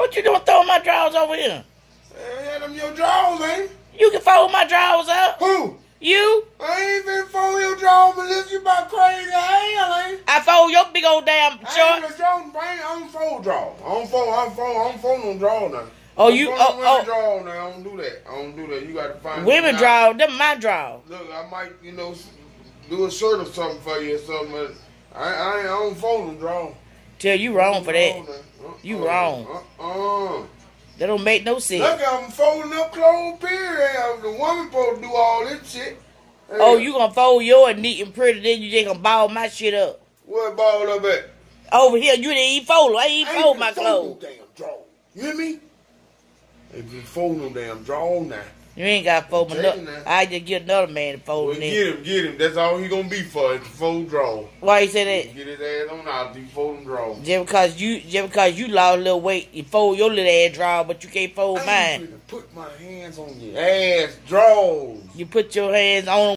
What you doing throwing my drawers over here? Yeah, them your drawers, ain't? You can fold my drawers up. Who? You? I ain't been fold your drawers, Melissa. You about crazy hell, ain't? I fold your big old damn I ain't drawing, I ain't, I don't fold drawers. I don't fold, I don't fold, I don't fold no drawers now. Oh, you- oh, oh. drawers now. I don't do that. I don't do that. You got to find Women drawers, them my drawers. Look, I might, you know, do a shirt or something for you or something. but I, I, ain't- I don't fold them drawers. Tell you wrong for that. Uh-uh. You wrong. Uh-uh. That don't make no sense. Look, I'm folding up clothes, period. The woman supposed to do all this shit. Hey, Oh, you gonna fold yours neat and pretty, then you just gonna ball my shit up. What ball up at? Over here, you didn't even fold. I ain't I even fold my clothes. no damn drawers. You hear me? Ain't been folding no damn drawers now. You ain't got to fold my I'm no- taking that. I just get another man to fold Well, it get him, get him. That's all he gonna be for, is fold drawers. Why you say that? Get his ass on out, he fold drawers. Just because you just because you lost a little weight, you fold your little ass draw, but you can't fold I mine. put my hands on your ass draw. You put your hands on